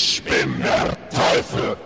Ich bin der Teufel.